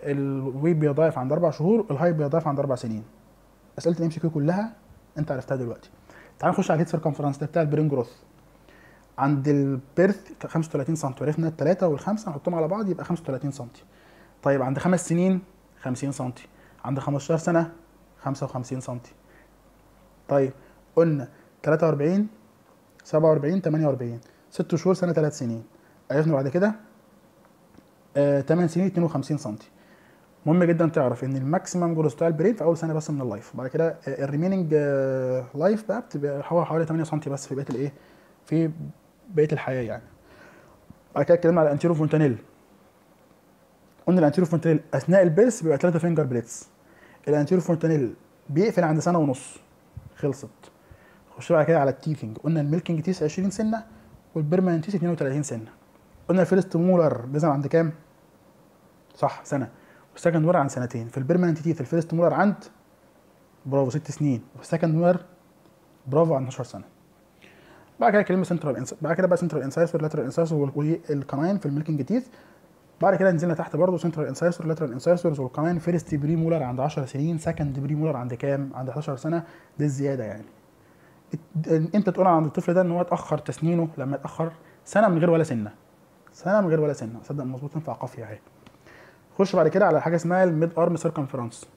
ال weight بيضاعف عند أربع شهور ال height بيضاعف عند أربع سنين. أسئلة ال MCQ كلها أنت عرفتها دلوقتي. تعال نخش على ال head circumference ده بتاع ال brain growth عند ال birth 35 سم عرفنا الثلاثه والخمسة نحطهم على بعض يبقى 35 سم طيب عند خمس سنين 50 سم عند 15 سنة 55 سم طيب قلنا 43 47 48 ست شهور سنة ثلاث سنين. عرفنا بعد كده آه 8 سنين 52 سم مهم جدا تعرف إن ال maximum growth بتاع ال brain في أول سنه بس من ال life بعد كده ال remaining life بقى بتبقى حوالي 8 سم بس في بقية الإيه في بقية الحياة يعني. بعد كده اتكلمنا على ال anterior fontanelle قلنا ال anterior fontanelle أثناء ال birth بيبقى 3 finger breadths ال anterior fontanelle بيقفل عند سنة ونص. خلصت. خش بقى كده على ال teething قلنا ال milking teeth 20 سنة وال permanent teeth 32 سنة. قلنا ال first molar بيظهر عند كام؟ صح سنة. وال second molar عند سنتين. في ال permanent teeth ال first molar عند برافو ست سنين. وفي ال second molar bravo عند 12 سنة. بعد كده كلمة سنترال بعد كده بقى central incisor وال lateral incisor والكمان في ال milking teeth بعد كده نزلنا تحت برضه central incisor lateral incisors وكمان first premolar عند 10 سنين second premolar عند كام؟ عند 11 سنة دي الزيادة يعني. انت تقول عند الطفل ده إن هو اتأخر تسنينه لما اتأخر سنة من غير ولا سنة. سنة من غير ولا سنة، صدق مظبوط ينفع قافية أهي. خش بعد كده على حاجة اسمها ال mid arm circumference.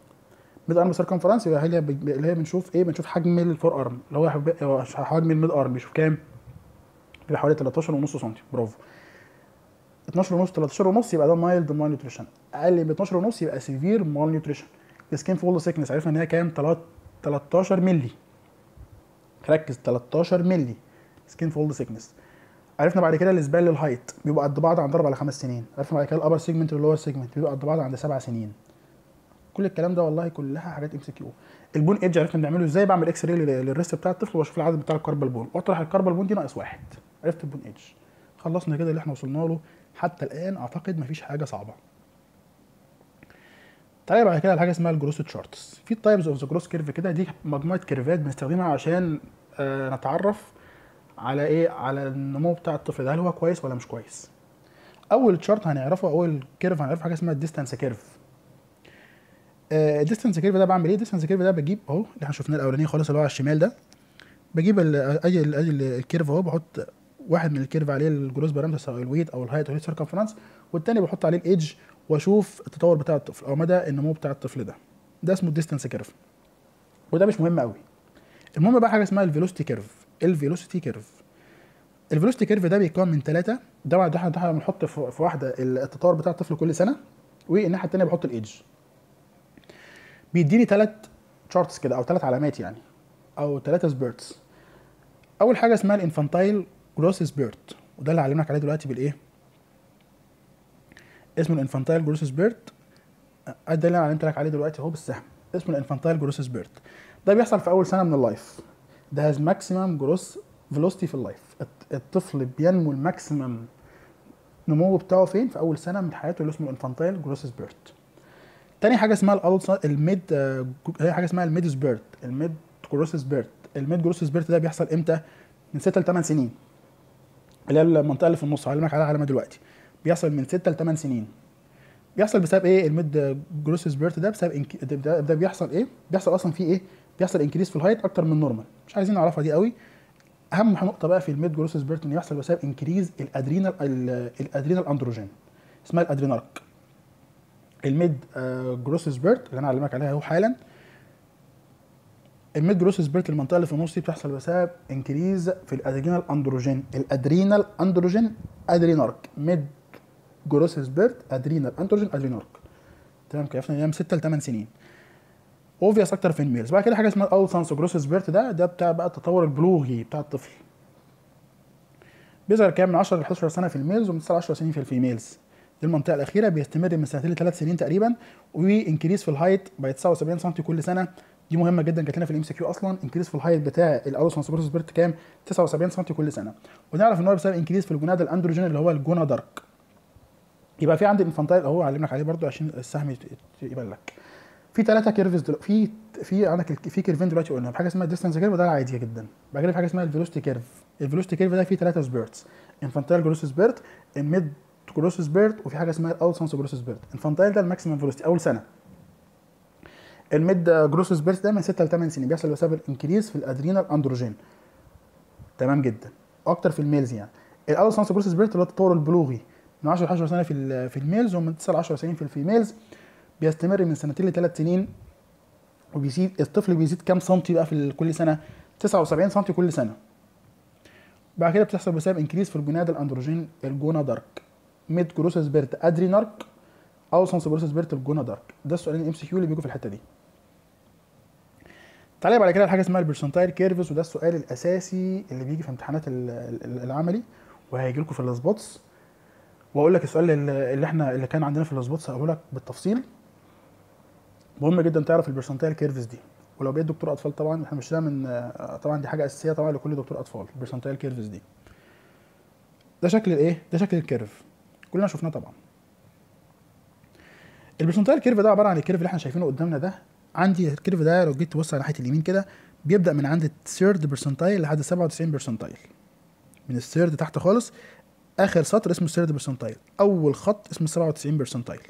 mid arm circumference يبقى هي اللي هي بنشوف إيه؟ بنشوف حجم ال forearm اللي هو حجم ال mid arm بيشوف كام؟ بيبقى حوالي 13 ونص سم برافو. 12 ونص 13 ونص يبقى ده mild malnutrition أقل من 12 ونص يبقى severe malnutrition ال skin fold thickness عرفنا إن هي كام؟ تلات- 13 مللي ركز 13 مللي skin fold thickness عرفنا بعد كده ال span وال height بيبقى قد بعض عند أربع لخمس سنين. عرفنا بعد كده ال upper segment وال lower segment بيبقى قد بعض عند سبع سنين. كل الكلام ده والله كلها حاجات MCQ ال bone age عرفنا بنعمله إزاي؟ بعمل X-ray لل wrist بتاع الطفل وأشوف العدد بتاع ال carpal bone وأطرح ال carpal bone دي ناقص واحد. عرفت ال bone age خلصنا كده اللي إحنا وصلنا له. حتى الآن أعتقد مفيش حاجة صعبة. تعالى بعد كده على حاجة اسمها ال growth charts. في types of the growth curve كده دي مجموعة كيرفات بنستخدمها عشان آه نتعرف على إيه على النمو بتاع الطفل ده هل هو كويس ولا مش كويس. أول chart هنعرفه أول curve هنعرفه حاجة اسمها ال distance curve ال distance curve ده بعمل إيه؟ ال distance curve ده بجيب أهو اللي إحنا شفناه الأولاني خالص اللي هو على الشمال ده بجيب ادي ال- ادي ال- ال curve أهو بحط واحد من ال curve عليه ال growth parameter سواء ال weight أو ال height أو ال circumference والتاني بحط عليه الإيدج وأشوف التطور بتاع الطفل أو مدى النمو بتاع الطفل ده. ده اسمه ال distance curve وده مش مهم قوي المهم بقى حاجة اسمها ال velocity curve ال velocity curve ال velocity curve ده بيتكون من ثلاثة ده ده إحنا بنحط في واحدة التطور بتاع الطفل كل سنة والناحية الثانية بحط الايدج بيديني ثلاث charts كده أو ثلاث علامات يعني أو ثلاثة spurts أول حاجة اسمها ال infantile growth spurt وده اللي هعلمك عليه دلوقتي بالإيه؟ اسمه ال infantile growth spurt ده اللي أنا علمت لك عليه دلوقتي أهو بالسهم اسمه ال infantile growth spurt. ده بيحصل في أول سنة من ال life. ده has maximum growth velocity في ال life. الطفل بينمو ال maximum نمو بتاعه فين؟ في أول سنة من حياته اللي اسمه ال infantile growth spurt. تاني حاجة اسمها ال adult ال mid هي حاجة اسمها ال mid spurt ال mid growth spurt. ال mid growth spurt ده بيحصل إمتى؟ من 6 ل 8 سنين. اللي هي المنطقة اللي في النص هعلمك عليها علامة دلوقتي. بيحصل من 6 ل 8 سنين. بيحصل بسبب إيه؟ ال mid growth spurt ده بسبب إنك... ده, ده بيحصل إيه؟ بيحصل أصلا فيه إيه؟ بيحصل increase في ال height أكتر من ال normal مش عايزين نعرفها دي قوي. أهم نقطة بقى في ال mid growth spurt إنه يحصل بسبب increase ال adrenal ال adrenal androgen اسمها ال adrenarche ال mid growth spurt اللي أنا هعلمك عليها أهو حالا ال mid growth spurt المنطقة اللي في النص دي بتحصل بسبب increase في ال adrenal androgen ال adrenal androgen adrenarche mid growth spurt adrenal androgen adrenarche تمام عرفنا من 6 ل 8 سنين. obvious أكتر في ال males. بعد كده حاجة اسمها ال adolescence growth spurt ده ده بتاع بقى التطور البلوغي بتاع الطفل. بيظهر كام؟ من 10 ل 11 سنة في ال males ومن 9 ل 10 سنين في ال females دي المنطقة الأخيرة بيستمر من سنتين لثلاث سنين تقريبا و increase في ال height بقى 79 سم كل سنة. دي مهمة جدا جات لنا في ال MCQ أصلا increase في ال height بتاع ال adolescence growth spurt كام؟ 79 سم كل سنة. ونعرف إن هو بسبب increase في ال gonadal androgen اللي هو ال gonadarche. يبقى في عندي ال infantile أهو علمك عليه برضو عشان السهم يبان لك. في ثلاثة curves دلوقتي في في عندك في كيرفين دلوقتي قلنا حاجة اسمها ال distance curve وده عاديه جدا. بعد كده في حاجة اسمها ال velocity curve ال velocity curve ده فيه ثلاثة spurts infantile growth spurt ال mid growth spurt وفي حاجة اسمها ال adolescence growth spurt infantile ده ال maximum velocity أول سنة. ال mid growth spurt ده من 6 ل 8 سنين. بيحصل بسبب ال increase في ال adrenal androgen تمام جدا. أكتر في ال males يعني. ال adolescence growth spurt اللي هو التطور البلوغي. من 10 ل 11 سنة في في ال males ومن 9 ل 10 سنين في ال females بيستمر من سنتين لثلاث سنين. وبيزيد الطفل بيزيد كام سنتي بقى في كل سنة؟ 79 سنتي كل سنة. بعد كده بتحصل بسبب increase في ال gonadal androgen ال gonadarche. mid growth spurt adrenarche adolescence growth spurt ال gonadarche ده السؤالين ال MCQ اللي بيجوا في الحتة دي. تعالى بعد كده حاجة اسمها ال percentile curves وده السؤال الأساسي اللي بيجي في امتحانات العملي وهيجي لكم في ال spots وأقول لك السؤال اللي إحنا اللي كان عندنا في ال spots هقوله لك بالتفصيل. مهم جدا تعرف ال percentile curves دي. ولو بقيت دكتور أطفال طبعا إحنا مش من طبعا دي حاجة أساسية طبعا لكل دكتور أطفال ال percentile curves دي. ده شكل الإيه؟ ده شكل ال curve. كلنا شفناه طبعا. ال percentile curve ده عبارة عن ال curve اللي إحنا شايفينه قدامنا ده. عندي ال curve ده لو جيت تبص على ناحية اليمين كده بيبدأ من عند ال third percentile لحد 97 percentile من ال third تحت خالص آخر سطر اسمه ال third percentile أول خط اسمه 97 percentile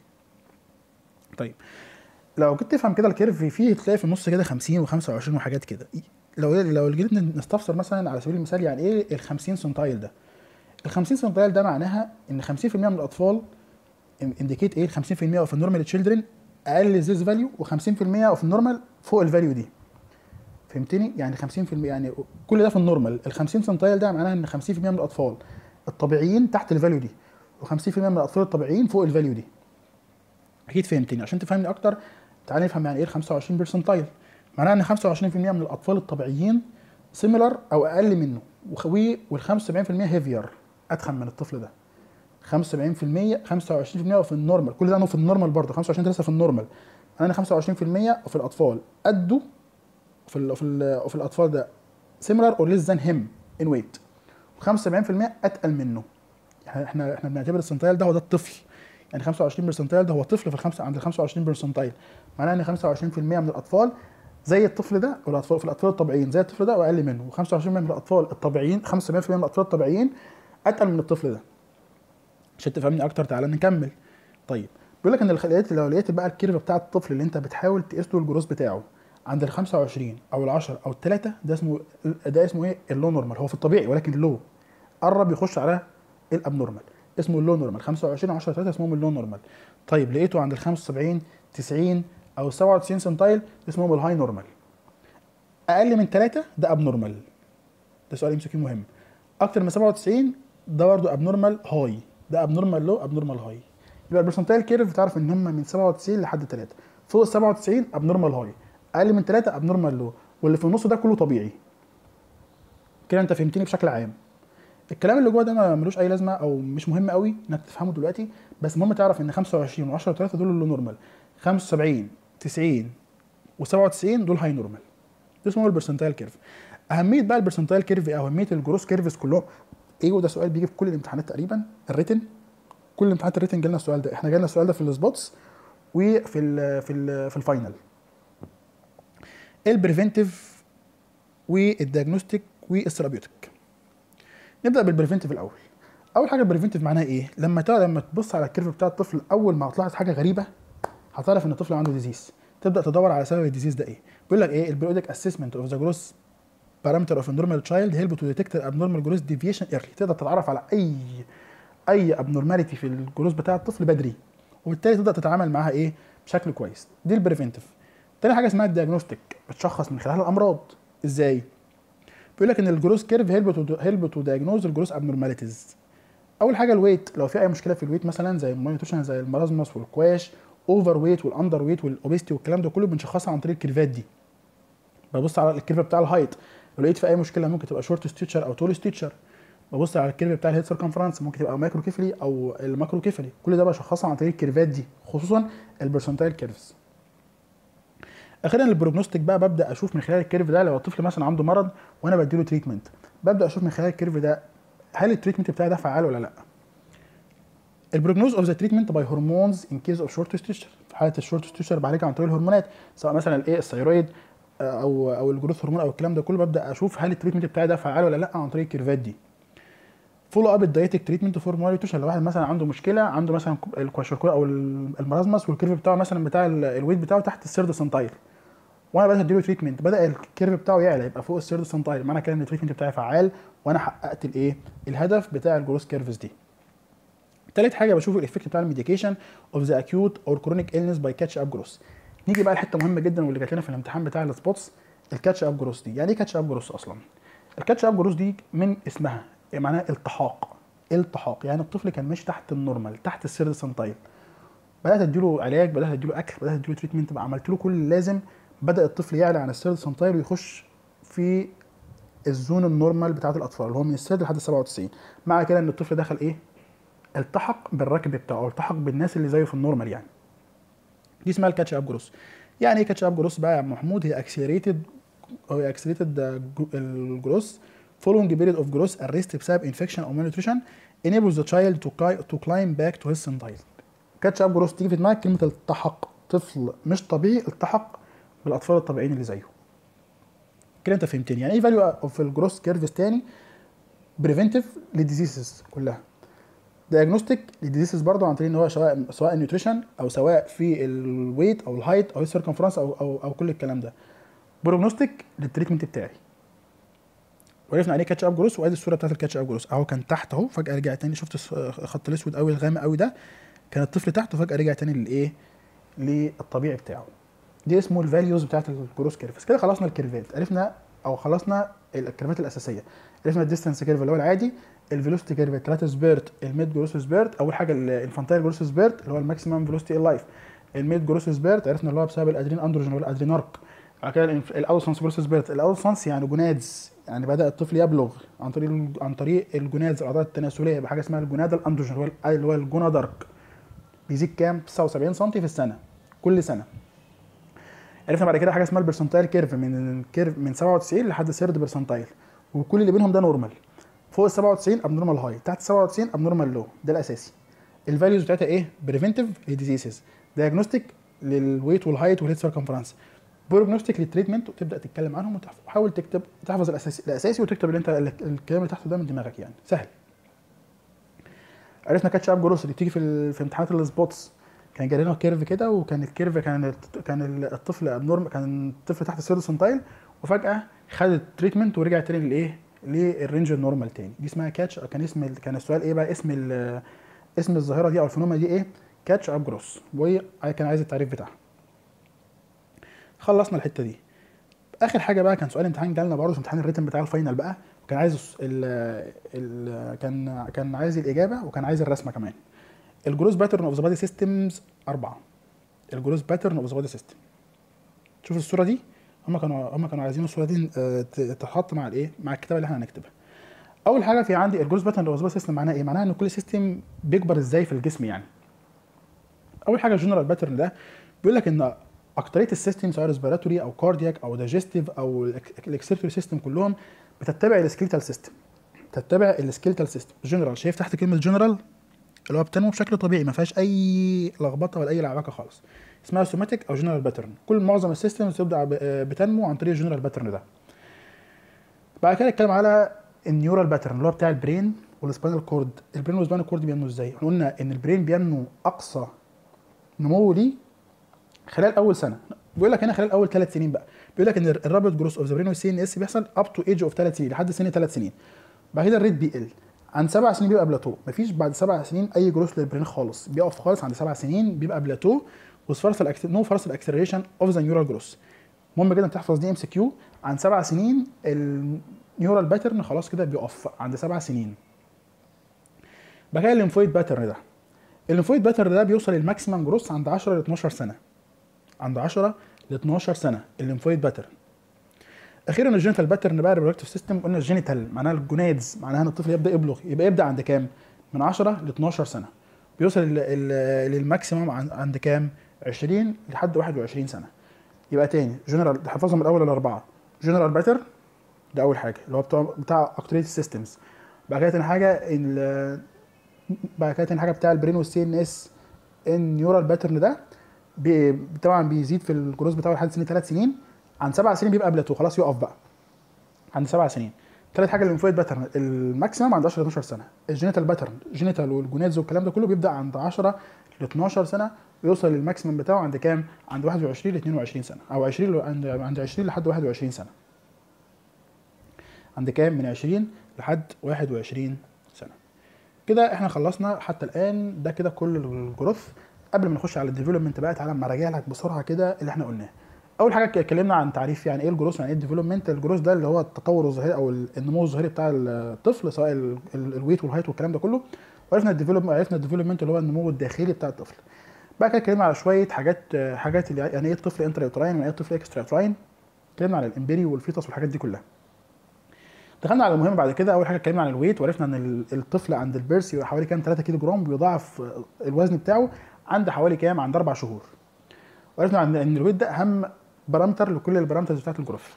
طيب لو جيت تفهم كده ال curve فيه تلاقي في النص كده 50 و25 وحاجات كده. لو لو جيت نستفسر مثلا على سبيل المثال يعني إيه ال 50 centile ده؟ ال 50 centile ده معناها إن 50% من الأطفال indicate إيه؟ 50% of ال normal children أقل these value و50% of ال normal فوق ال value دي. فهمتني؟ يعني 50% يعني كل ده في ال normal ال 50 centile ده معناها إن 50% من الأطفال الطبيعيين تحت ال value دي. و50% من الأطفال الطبيعيين فوق ال value دي. أكيد فهمتني. عشان تفهمني أكتر تعالى نفهم يعني إيه ال 25 percentile معناها إن 25% من الأطفال الطبيعيين similar أو أقل منه. وال 75% heavier أتخن من الطفل ده. 75% 25% في ال normal. كل ده أنه في ال normal برضه 25 لسه في ال normal. أنا 25% في الأطفال. قده في ال في ال في الأطفال ده similar or less than him in weight و75% أتقل منه. إحنا إحنا بنعتبر ال centile ده هو ده الطفل. يعني 25 percentile ده هو طفل في الخمسة عند ال 25 percentile معناه إن 25% من الأطفال زي الطفل ده والأطفال في الأطفال الطبيعيين زي الطفل ده وأقل منه. و25% من الأطفال الطبيعيين 75% من الأطفال الطبيعيين أتقل من الطفل ده. عشان تفهمني أكتر تعالى نكمل. طيب بيقول لك إن لقيت لو لقيت بقى ال curve بتاع الطفل اللي أنت بتحاول تقيس له الجروس بتاعه عند ال 25 أو ال 10 أو الثلاثه ده اسمه ده اسمه إيه؟ ال low normal هو في الطبيعي ولكن ال low قرب يخش على ال abnormal اسمه ال low normal 25 10 3 اسمهم ال low normal طيب لقيته عند ال 75 90 أو 97 centile اسمهم ال high normal أقل من 3 ده abnormal ده سؤال MCQ مهم. أكتر من 97 ده برضه abnormal high ده abnormal low abnormal high يبقى ال percentile curve تعرف إن هم من 97 لحد 3 فوق ال 97 abnormal high أقل من 3 abnormal low واللي في النص ده كله طبيعي. كده أنت فهمتني بشكل عام. الكلام اللي جوه ده ملوش أي لازمة أو مش مهم قوي إنك تفهمه دلوقتي بس المهم تعرف إن 25 و10 3 دول ال low normal. 75 90 و97 دول high normal ده اسمه ال percentile curve أهمية بقى ال percentile curve إيه أهمية ال growth curves كلهم إيه وده سؤال بيجي في كل الامتحانات تقريبا؟ ال written كل امتحانات ال written جالنا السؤال ده. إحنا جالنا السؤال ده في ال spots وفي ال في ال في الفاينل البريفنتيف والدياجنوستيك والثيرابيوتيك نبدأ بال preventive الأول. أول حاجة ال preventive معناها إيه؟ لما تعرف لما تبص على ال curve بتاع الطفل أول ما هتلاحظ حاجة غريبة هتعرف إن الطفل عنده disease تبدأ تدور على سبب ال disease ده إيه؟ بيقول لك إيه؟ ال periodic assessment of the growth parameter of normal child help to detect abnormal growth deviation early تقدر تتعرف على أي أي abnormality في الجروس بتاع الطفل بدري وبالتالي تقدر تتعامل معاها إيه؟ بشكل كويس. دي ال preventive تاني حاجة اسمها ال diagnostic بتشخص من خلال الأمراض. إزاي؟ بيقول لك إن ال growth curve help to help to diagnose ال growth abnormalities أول حاجة ال weight لو في أي مشكلة في ال weight مثلا زي ال malnutrition زي ال marasmus وال kwash overweight وال underweight وال obesity والكلام ده كله بنشخصها عن طريق الكيرفات دي. ببص على ال curve بتاع ال height لو لقيت في أي مشكلة ممكن تبقى short stature أو tall stature ببص على ال curve بتاع ال head circumference ممكن تبقى microcephaly أو ال macrocephaly كل ده بشخصها عن طريق الكيرفات دي خصوصا ال percentile curves أخيرا ال prognostic بقى ببدأ أشوف من خلال ال curve ده لو الطفل مثلا عنده مرض وأنا بديله treatment ببدأ أشوف من خلال ال curve ده هل ال treatment بتاعي ده فعال ولا لأ. ال prognosis of the treatment by hormones in case of short stature في حالة ال short stature بعالجها عن طريق الهرمونات سواء مثلا الإيه ال thyroid أو أو ال growth hormone أو الكلام ده كله ببدأ أشوف هل ال treatment بتاعي ده فعال ولا لأ عن طريق الكيرفات دي. follow up ال dietetic treatment for malnutrition لو واحد مثلا عنده مشكلة عنده مثلا الكواشيكور أو ال marasmus وال curve بتاعه مثلا بتاع ال weight بتاعه تحت ال third centile. وأنا بدأت أديله treatment بدأ ال curve بتاعه يعلى يبقى فوق ال third centile. معنى كده إن ال treatment بتاعي فعال وأنا حققت الايه الهدف بتاع ال growth curves دي. تالت حاجة بشوف ال effect بتاع ال medication of the acute or chronic illness by catch up growth نيجي بقى لحته مهمه جدا واللي جات لنا في الامتحان بتاع ال spots ال catch up growth دي. يعني إيه catch up growth أصلا؟ ال catch up growth دي من اسمها معناها؟ التحاق. التحاق؟ يعني الطفل كان ماشي تحت ال normal تحت ال third centile. بدأت اديله علاج بدأت اديله أكل بدأت اديله treatment عملت له كل اللازم بدأ الطفل يعلى عن ال third centile ويخش في ال zone ال normal بتاعت الأطفال اللي هو من ال third لحد 97 مع كده إن الطفل دخل إيه؟ التحق بالركب بتاعه التحق بالناس اللي زيه في ال normal يعني. دي اسمها ال catch up growth. يعني إيه catch up growth بقى يا عم محمود؟ هي accelerated أو accelerated ال growth. following period of growth arrest بسبب infection أو malnutrition enables the child to, to climb back to his catch up growth تيجي في دماغك؟ كلمة التحق. طفل مش طبيعي التحق بالأطفال الطبيعيين اللي زيه. كده أنت فهمتني. يعني إيه value of ال growth curves تاني preventive لل diseases كلها. diagnostic لل diseases برضه عن طريق إن هو سواء سواء ال nutrition أو سواء في ال weight أو ال height أو ال circumference أو أو أو كل الكلام ده. prognostic لل treatment بتاعي. وعرفنا عليه catch up growth وأدي الصورة بتاعت ال catch up growth. أهو كان تحت أهو فجأة رجع تاني شفت الخط الأسود قوي الغامق قوي ده. كان الطفل تحت وفجأة رجع تاني للإيه؟ للطبيعي بتاعه. دي اسمه ال values بتاعت ال growth curves كده خلصنا الكيرفات. عرفنا أو خلصنا الكيرفات الأساسية. عرفنا ال distance curve اللي هو العادي ال velocity curve الثلاثه spurt ال mid growth spurt أول حاجة ال infantile growth spurt اللي هو ال maximum velocity life. ال mid growth spurt عرفنا اللي هو بسبب ال adrenal androgen وال adrenarche بعد كده ال adolescence growth spurt ال adolescence يعني gonads. يعني بدأ الطفل يبلغ عن طريق عن طريق ال gonads الأعضاء التناسلية بحاجة اسمها ال gonadal androgen اللي هو ال gonadarche بيزيد كام؟ 79 سم في السنة كل سنة. عرفنا بعد كده حاجة اسمها ال percentile curve من ال curve من 97 لحد third percentile. وكل اللي بينهم ده normal. فوق ال 97 abnormal high تحت 97 abnormal low ده الأساسي. ال values بتاعتها إيه؟ بريفنتيف للديزيزز دايجنوستيك للويت والهايت والهيد سيركمفرنس بروجنوستيك للتريتمنت وتبدأ تتكلم عنهم وتحاول تكتب تحفظ الأساسي الأساسي وتكتب اللي أنت الكلام اللي تحته ده من دماغك يعني. سهل. عرفنا catch up growth اللي بتيجي في في امتحانات ال spots كان جاي لنا curve كده وكان ال curve كان كان الطفل abnormal كان الطفل تحت ال third centile وفجأة خد ال treatment ورجع تاني للإيه؟ لل range ال normal تاني. دي اسمها catch كان اسم كان السؤال إيه بقى؟ اسم اسم الظاهرة دي أو ال phenomena دي إيه؟ catch up growth وكان عايز التعريف بتاعها. خلصنا الحتة دي. آخر حاجة بقى كان سؤال امتحان جالنا برضه امتحان ال written بتاع ال final بقى وكان عايز ال كان كان عايز الإجابة وكان عايز الرسمة كمان. ال growth pattern of the body systems أربعة. ال growth pattern of the body system شوف الصورة دي. هم كانوا هم كانوا عايزين الصورة دي آه، تتحط مع الإيه؟ مع الكتابه اللي إحنا هنكتبها أول حاجة في عندي ال growth pattern of the system معناها إيه؟ معناها إن كل system بيكبر إزاي في الجسم يعني. أول حاجة ال general pattern ده بيقول لك إن أكترية ال system سواء respiratory أو cardiac أو digestive أو ال excretory system كلهم بتتبع ال skeletal system تتبع ال skeletal system general شايف تحت كلمة جنرال اللي هو بتنمو بشكل طبيعي ما فيهاش أي لخبطة ولا أي لعبكة خالص. اسمها somatic أو general pattern كل معظم ال systems بتبدا ب- بتنمو عن طريق ال general pattern ده. بعد كده نتكلم على ال neural pattern اللي هو بتاع البرين والسباينال كورد البرين والسباينال كورد بينمو إزاي؟ إحنا قلنا إن ال brain بينمو أقصى نمو ليه خلال أول سنة. بيقول لك هنا خلال أول ثلاث سنين بقى. بيقول لك إن ال rapid growth of the brain وال CNS بيحصل up to age of ثلاث سنين لحد سن ثلاث سنين. بعد كده ال rate بيقل. عن سبع سنين بيبقى بلاتو مفيش بعد سبع سنين أي growth لل brain خالص. بيقف خالص عند سبع سنين بيبقى plateau و further ال acc... no further ال acceleration of the neural growth مهم جدا تحفظ دي MCQ عن سبع سنين ال neural pattern خلاص كده بيقف. عند سبع سنين. كده ال lymphoid pattern ده. ال lymphoid pattern ده بيوصل لل maximum growth عند 10 ل 12 سنة. عند 10 ل 12 سنة ال lymphoid pattern أخيرا ال genital pattern بقى ال reproductive system قلنا ال genital معناها ال gonads معناها إن الطفل يبدأ يبلغ يبقى يبدأ عند كام؟ من 10 ل 12 سنة. بيوصل لل maximum عن- عند كام؟ 20 لحد 21 سنة. يبقى تاني جنرال حفظهم الأول الأربعة؟ general pattern ده أول حاجة اللي هو بتاع بتاع اكتريت ال systems بعد كده تاني حاجة بعد كده تاني حاجة بتاع ال brain وال CNS ال neural pattern ده بي طبعا بيزيد في الجروس بتاعه لحد سن ثلاث سنين. عن سبع سنين بيبقى بلاتو خلاص يقف بقى. عند سبع سنين. تالت حاجة ال lymphoid pattern. ال maximum عند 10 ل 12 سنة. ال genital pattern ال genital وال gonads والكلام ده كله بيبدأ عند 10 ل 12 سنة ويوصل لل maximum بتاعه عند كام؟ عند 21 ل 22 سنة. أو 20 ل- عند عند 20 لحد 21 سنة. عند كام؟ من 20 لحد 21 سنة. كده إحنا خلصنا حتى الآن. ده كده كل ال growth. قبل ما نخش على ال development بقى تعالى أما راجع لك بسرعة كده اللي إحنا قلناه. أول حاجة اتكلمنا عن تعريف يعني إيه ال growth يعني إيه ال development ال growth ده اللي هو التطور الظاهري أو النمو الظاهري بتاع الطفل سواء ال- ال- ال weight وال height والكلام ده كله. وعرفنا ال development عرفنا ال development اللي هو النمو الداخلي بتاع الطفل. بعد كده اتكلمنا على شوية حاجات حاجات يعني إيه الطفل intrauterine يعني إيه الطفل extrauterine اتكلمنا على ال embryo وال fetus والحاجات دي كلها. دخلنا على المهم بعد كده أول حاجة اتكلمنا عن ال weight وعرفنا إن ال- الطفل عند ال birth يبقى حوالي كام؟ 3 كيلو جرام بيضاعف الوزن بتاعه عند حوالي كام؟ عند أربع شهور. وعرفنا ان ال weight ده أهم parameter لكل ال parameters بتاعت ال growth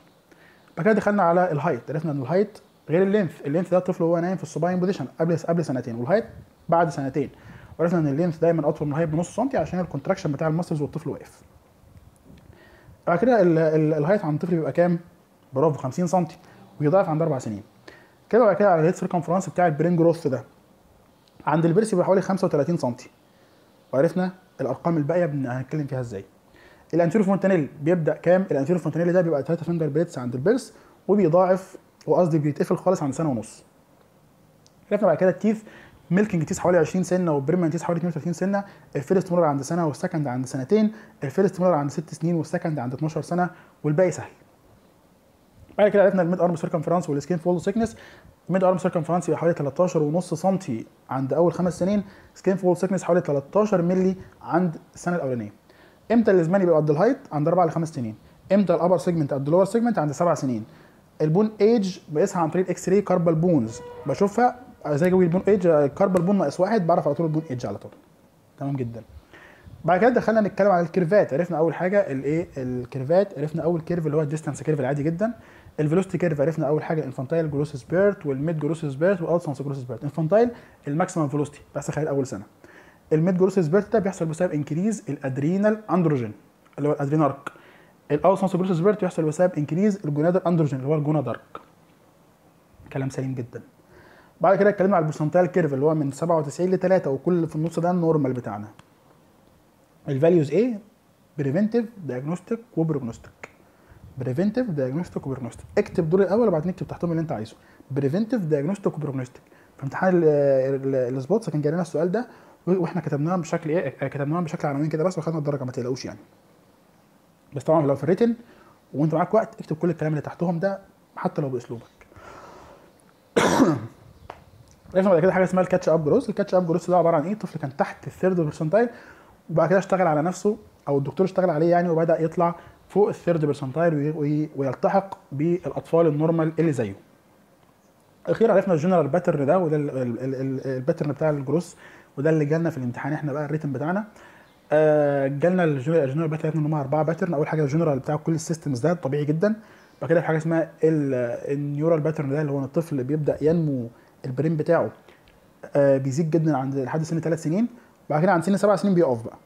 بعد كده دخلنا على ال height عرفنا إن ال height غير ال length. ال length ده الطفل وهو نايم في ال supine position قبل قبل سنتين وال height بعد سنتين. وعرفنا إن ال length دايما أطول من ال height بنص سنتي عشان ال contraction بتاع ال muscles والطفل واقف. بعد كده ال- ال- ال height عند الطفل بيبقى كام؟ برافو 50 سم ويضاعف عند أربع سنين. كده بعد كده على ال head circumference بتاع ال brain growth ده عند ال birth بيبقى حوالي 35 سم وعرفنا الأرقام الباقية هنتكلم فيها إزاي. ال anterior fontanelle بيبدأ كام؟ ال anterior fontanelle ده بيبقى 3 finger breadths عند ال birth وبيضاعف وقصدي بيتقفل خالص عند سنة ونص. عرفنا بعد كده ال teeth milky teeth حوالي 20 سنة وال permanent teeth حوالي 32 سنة ال first molar عند سنة وال second عند سنتين ال first molar عند 6 سنين وال second عند 12 سنة والباقي سهل. بعد كده عرفنا ال mid arm circumference وال skin fold thickness ال mid arm circumference يبقى حوالي 13 ونص سم عند أول خمس سنين skin fold thickness حوالي 13 مللي عند السنة الأولانية. إمتى ال span بيبقى قد ال height عند 4 ل 5 سنين. إمتى ال upper segment قد ال lower segment عند 7 سنين. ال bone age بقيسها عن طريق ال X-ray carpal bones بشوفها زي جوي ال bone age carpal bone ناقص واحد بعرف على طول ال bone age على طول. تمام جدا. بعد كده دخلنا نتكلم على الكيرفات. عرفنا أول حاجة الايه الكيرفات. عرفنا أول curve اللي هو ال distance curve العادي جدا. ال velocity curve عرفنا أول حاجة ال infantile growth spurt وال mid growth spurt وال adolescence growth spurt infantile ال maximum velocity بس خلال أول سنة. ال mid growth spurt ده بيحصل بسبب increase ال adrenal androgen اللي هو ال adrenarche. ال adolescence growth spurt بيحصل بسبب increase ال gonadal androgen اللي هو ال gonadarche كلام سليم جدا. بعد كده اتكلمنا على ال percentile curve اللي هو من 97 ل 3 وكل في النص ده ال normal بتاعنا. ال values إيه preventive diagnostic و prognostic preventive diagnostic و prognostic اكتب دول الأول وبعدين اكتب تحتهم اللي انت عايزه. preventive diagnostic و prognostic في امتحان ال- ال- spots كان جاي لنا السؤال ده وإحنا كتبناهم بشكل إيه كتبناهم بشكل عناوين كده بس وخدنا الدرجة ما تقلقوش يعني. بس طبعا لو في ال written وانت معاك وقت اكتب كل الكلام اللي تحتهم ده حتى لو باسلوبك عرفنا بعد كده حاجة اسمها ال catch up growth ال catch up growth ده عباره عن إيه طفل كان تحت ال third percentile وبعد كده اشتغل على نفسه أو الدكتور اشتغل عليه يعني وبدا يطلع فوق ال third percentile ويلتحق بالاطفال ال normal اللي زيه أخيرا عرفنا ال general pattern ده وده ال pattern بتاع ال growth وده اللي جالنا في الامتحان إحنا بقى ال rhythm بتاعنا آه جالنا ال general pattern ان هم اربعه pattern أول حاجة الجنرال بتاع كل ال systems ده طبيعي جدا. بعد كده في حاجة اسمها ال neural pattern ده اللي هو الطفل بيبدأ ينمو ال brain بتاعه آه بيزيد جدا عند لحد سن ثلاث سنين. بعد كده عند سن سبع سنين بيقف بقى.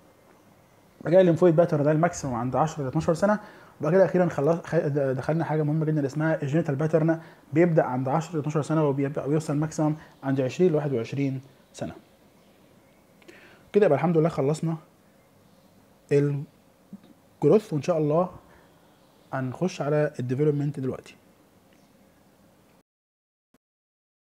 بعد كده ال lymphoid pattern ده ال maximum عند 10 ل 12 سنة. وبعد كده أخيرا خلص دخلنا حاجة مهمة جدا اسمها ال genital pattern بيبدأ عند 10 ل 12 سنة وبيبدا ويوصل maximum عند 20 ل 21 سنة. كده يبقى الحمد لله خلصنا. ال growth وإن شاء الله هنخش على ال development دلوقتي.